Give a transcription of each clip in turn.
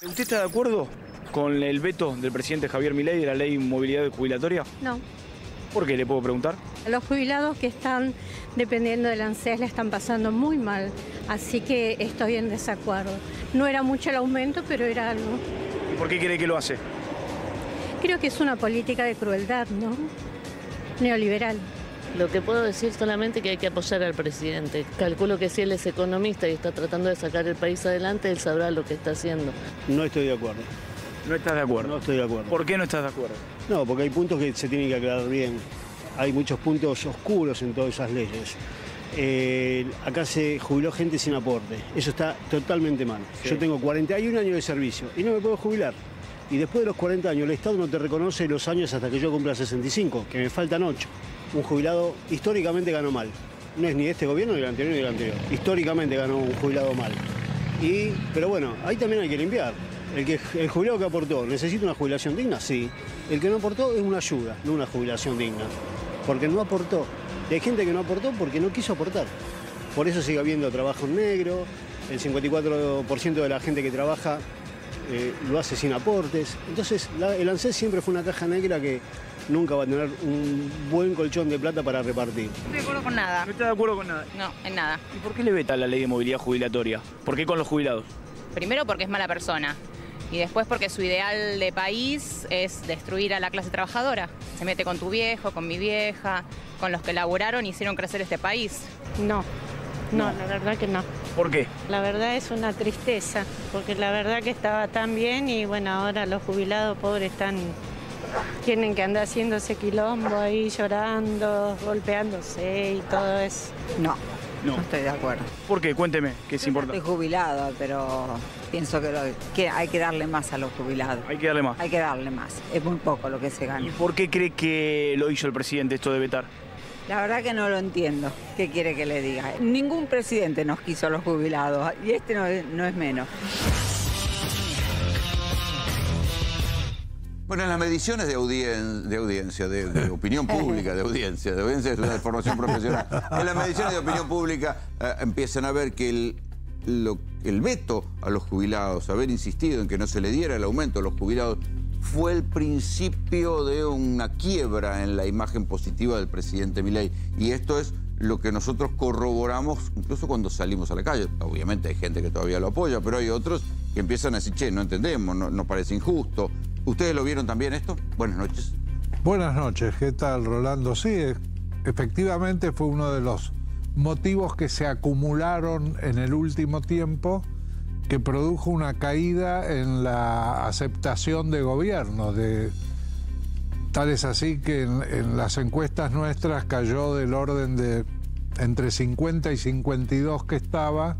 ¿Usted está de acuerdo con el veto del presidente Javier Milei de la ley movilidad jubilatoria? No. ¿Por qué? ¿Le puedo preguntar? Los jubilados que están dependiendo del ANSES la están pasando muy mal, así que estoy en desacuerdo. No era mucho el aumento, pero era algo. ¿Y por qué cree que lo hace? Creo que es una política de crueldad, ¿no? Neoliberal. Lo que puedo decir solamente es que hay que apoyar al presidente. Calculo que si él es economista y está tratando de sacar el país adelante, él sabrá lo que está haciendo. No estoy de acuerdo. ¿No estás de acuerdo? No estoy de acuerdo. ¿Por qué no estás de acuerdo? No, porque hay puntos que se tienen que aclarar bien. Hay muchos puntos oscuros en todas esas leyes. Eh, acá se jubiló gente sin aporte. Eso está totalmente mal. Sí. Yo tengo 41 años de servicio y no me puedo jubilar. Y después de los 40 años, el Estado no te reconoce los años hasta que yo cumpla 65, que me faltan 8. Un jubilado históricamente ganó mal. No es ni este gobierno, ni el anterior, ni el anterior. Históricamente ganó un jubilado mal. Y, pero bueno, ahí también hay que limpiar. El, que, el jubilado que aportó, ¿necesita una jubilación digna? Sí. El que no aportó es una ayuda, no una jubilación digna. Porque no aportó. Hay gente que no aportó porque no quiso aportar. Por eso sigue habiendo trabajo en negro, el 54% de la gente que trabaja eh, lo hace sin aportes. Entonces, el ANSES siempre fue una caja negra que nunca va a tener un buen colchón de plata para repartir. No estoy de acuerdo con nada. ¿No está de acuerdo con nada? No, en nada. ¿Y por qué le veta la ley de movilidad jubilatoria? ¿Por qué con los jubilados? Primero porque es mala persona. Y después porque su ideal de país es destruir a la clase trabajadora. Se mete con tu viejo, con mi vieja, con los que laburaron y hicieron crecer este país. No. No, la verdad que no. ¿Por qué? La verdad es una tristeza, porque la verdad que estaba tan bien y bueno, ahora los jubilados pobres están tienen que andar haciendo ese quilombo ahí llorando, golpeándose y todo eso. No, No. no estoy de acuerdo. ¿Por qué? Cuénteme, que es Estoy importante. jubilada, pero pienso que, lo- que hay que darle más a los jubilados. Hay que darle más. Hay que darle más. Es muy poco lo que se ¿Y gana. por qué cree que lo hizo el presidente esto de vetar? La verdad que no lo entiendo. ¿Qué quiere que le diga? Ningún presidente nos quiso a los jubilados y este no es, no es menos. Bueno, en las mediciones de, audien- de audiencia, de, de opinión pública, de audiencia, de audiencia es una formación profesional. En las mediciones de opinión pública eh, empiezan a ver que el, lo- el veto a los jubilados, haber insistido en que no se le diera el aumento a los jubilados, fue el principio de una quiebra en la imagen positiva del presidente Milei. Y esto es lo que nosotros corroboramos incluso cuando salimos a la calle. Obviamente hay gente que todavía lo apoya, pero hay otros que empiezan a decir, che, no entendemos, no- nos parece injusto. ¿Ustedes lo vieron también esto? Buenas noches. Buenas noches, ¿qué tal Rolando? Sí, e- efectivamente fue uno de los motivos que se acumularon en el último tiempo que produjo una caída en la aceptación de gobierno. De, tal es así que en, en las encuestas nuestras cayó del orden de entre 50 y 52 que estaba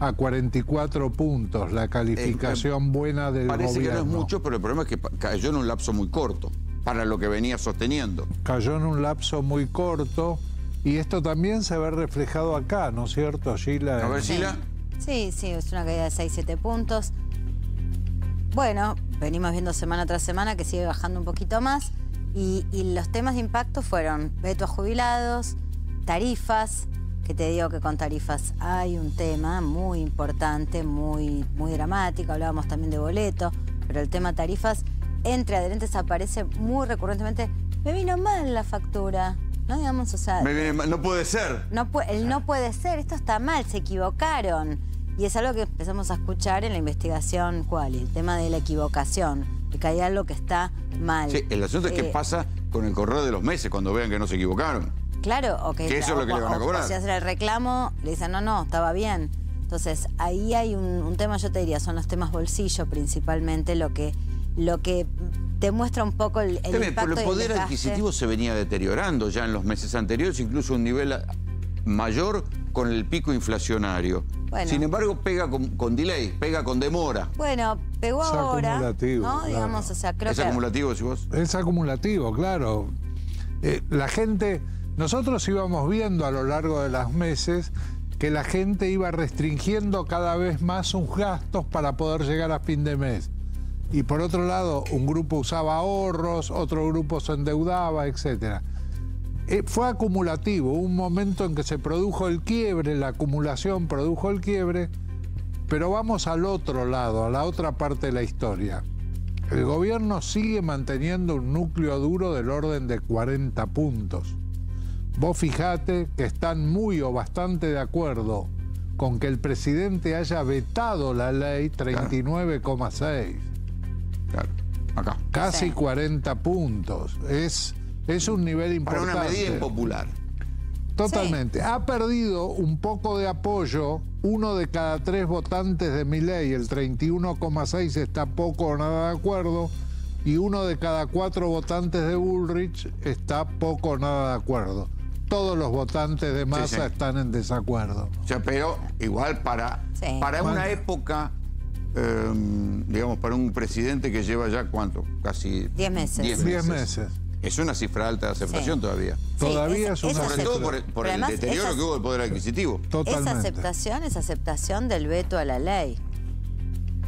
a 44 puntos la calificación buena del Parece gobierno. que no es mucho, pero el problema es que cayó en un lapso muy corto para lo que venía sosteniendo. cayó en un lapso muy corto y esto también se ve reflejado acá, ¿no es cierto, Sheila? A ver, Sheila. Sí, sí, es una caída de 6-7 puntos. Bueno, venimos viendo semana tras semana que sigue bajando un poquito más. Y, y los temas de impacto fueron veto a jubilados, tarifas, que te digo que con tarifas hay un tema muy importante, muy, muy dramático. Hablábamos también de boleto, pero el tema tarifas entre adherentes aparece muy recurrentemente. Me vino mal la factura, ¿no? Digamos, o sea, Me viene mal- no puede ser. no pu- el no puede ser, esto está mal, se equivocaron. Y es algo que empezamos a escuchar en la investigación Quali, el tema de la equivocación, de que hay algo que está mal. Sí, el asunto es qué Eh, pasa con el correr de los meses cuando vean que no se equivocaron. Claro, o que, Que eso es lo que le van a o- o cobrar. si hacen el reclamo, le dicen, no, no, estaba bien. Entonces, ahí hay un, un tema, yo te diría, son los temas bolsillo principalmente, lo que, lo que te muestra un poco el, el Está bien, impacto pero el y poder adquisitivo se venía deteriorando ya en los meses anteriores, incluso a un nivel mayor con el pico inflacionario. Bueno. Sin embargo, pega con, con delay, pega con demora. Bueno, pegó Es ahora, acumulativo, ¿no? claro. Digamos, o sea, creo ¿Es que... acumulativo, si vos? Es acumulativo, claro. Eh, la gente, nosotros íbamos viendo a lo largo de los meses que la gente iba restringiendo cada vez más sus gastos para poder llegar a fin de mes. Y por otro lado, un grupo usaba ahorros, otro grupo se endeudaba, etc. fue acumulativo, un momento en que se produjo el quiebre, la acumulación produjo el quiebre, Pero vamos al otro lado, a la otra parte de la historia. El gobierno sigue manteniendo un núcleo duro del orden de 40 puntos. Vos fijate que están muy o bastante de acuerdo con que el presidente haya vetado la ley 39,6. Claro, acá. Casi Sí. 40 puntos. Es, es un nivel Para importante. una medida impopular. Totalmente. Ha perdido un poco de apoyo uno de cada tres votantes de mi ley, el 31,6 está poco o nada de acuerdo, y uno de cada cuatro votantes de Bullrich está poco o nada de acuerdo. Todos los votantes de Massa sí. están en desacuerdo. O sea, pero igual para, Sí. para una época, eh, digamos, para un presidente que lleva ya cuánto, casi Diez meses. diez Diez meses. Es una cifra alta de aceptación Sí. todavía. Todavía es una esa Sobre todo por, el- por deterioro esas- que hubo del poder adquisitivo. Esa Totalmente. aceptación es aceptación del veto a la ley.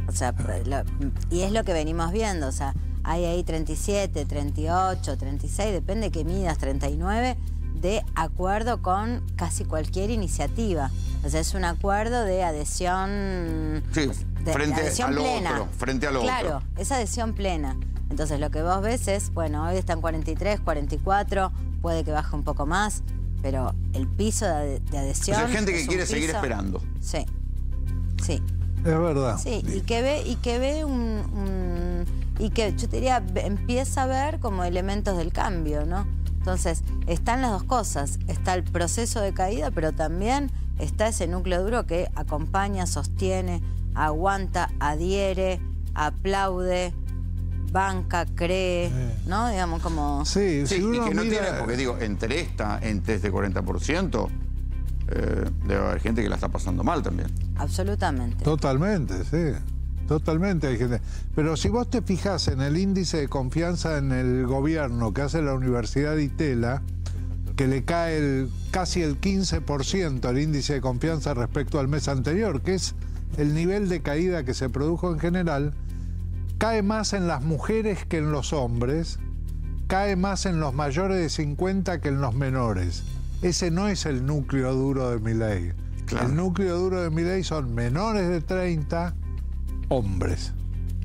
O sea, lo- y es lo que venimos viendo. O sea, hay ahí 37, 38, 36, depende que midas, 39, de acuerdo con casi cualquier iniciativa. O sea, es un acuerdo de adhesión. Sí, de, frente de adhesión a lo plena. otro, frente a lo claro, otro. es adhesión plena. Entonces lo que vos ves es, bueno, hoy están 43, 44, puede que baje un poco más, pero el piso de, de O adhesión. sea, hay gente que quiere seguir piso- esperando. Sí. Sí. Es verdad. Sí, y que ve, y que ve un, un- y que yo te diría, empieza a ver como elementos del cambio, ¿no? Entonces, están las dos cosas. Está el proceso de caída, pero también está ese núcleo duro que acompaña, sostiene, aguanta, adhiere, aplaude, banca, cree, ¿no? Digamos como. Sí, Sí, si y que no mira- tiene, porque digo, entre esta, entre este 40%, eh, debe haber gente que la está pasando mal también. Absolutamente. Totalmente, sí. Totalmente hay gente. Pero si vos te fijas en el índice de confianza en el gobierno que hace la Universidad de Itela, que le cae el, casi el 15% el índice de confianza respecto al mes anterior, que es el nivel de caída que se produjo en general, cae más en las mujeres que en los hombres, cae más en los mayores de 50 que en los menores. Ese no es el núcleo duro de mi ley. Claro. El núcleo duro de mi ley son menores de 30, hombres.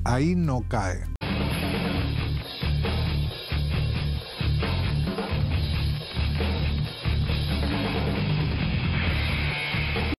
Ahí no cae.